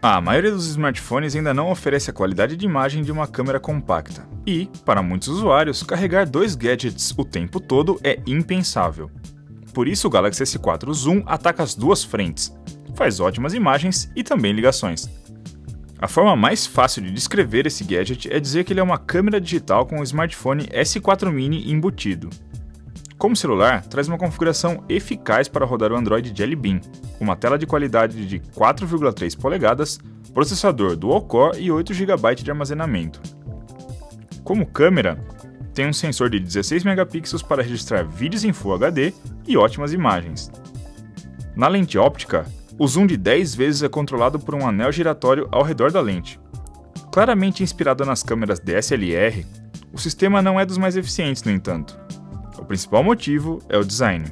A maioria dos smartphones ainda não oferece a qualidade de imagem de uma câmera compacta, e, para muitos usuários, carregar dois gadgets o tempo todo é impensável. Por isso o Galaxy S4 Zoom ataca as duas frentes, faz ótimas imagens e também ligações. A forma mais fácil de descrever esse gadget é dizer que ele é uma câmera digital com o smartphone S4 Mini embutido. Como celular, traz uma configuração eficaz para rodar o Android Jelly Bean, uma tela de qualidade de 4,3 polegadas, processador dual-core e 8 GB de armazenamento. Como câmera, tem um sensor de 16 megapixels para registrar vídeos em Full HD e ótimas imagens. Na lente óptica, o zoom de 10 vezes é controlado por um anel giratório ao redor da lente. Claramente inspirado nas câmeras DSLR, o sistema não é dos mais eficientes, no entanto principal motivo é o design.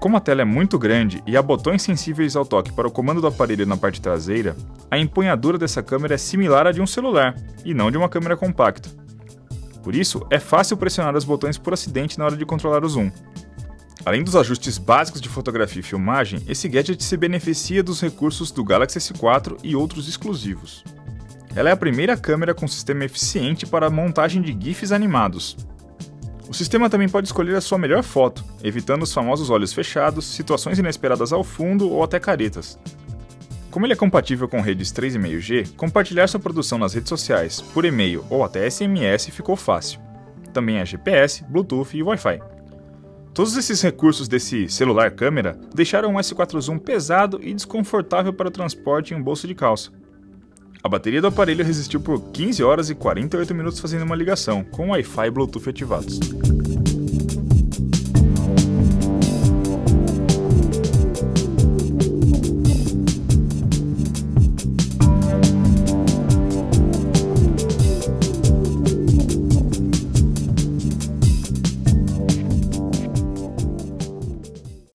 Como a tela é muito grande e há botões sensíveis ao toque para o comando do aparelho na parte traseira, a empunhadura dessa câmera é similar à de um celular, e não de uma câmera compacta. Por isso, é fácil pressionar os botões por acidente na hora de controlar o zoom. Além dos ajustes básicos de fotografia e filmagem, esse gadget se beneficia dos recursos do Galaxy S4 e outros exclusivos. Ela é a primeira câmera com sistema eficiente para a montagem de GIFs animados, o sistema também pode escolher a sua melhor foto, evitando os famosos olhos fechados, situações inesperadas ao fundo ou até caretas. Como ele é compatível com redes 3,5G, compartilhar sua produção nas redes sociais, por e-mail ou até SMS ficou fácil. Também é GPS, Bluetooth e Wi-Fi. Todos esses recursos desse celular câmera deixaram o S4 Zoom pesado e desconfortável para o transporte em um bolso de calça. A bateria do aparelho resistiu por 15 horas e 48 minutos fazendo uma ligação, com Wi-Fi e Bluetooth ativados.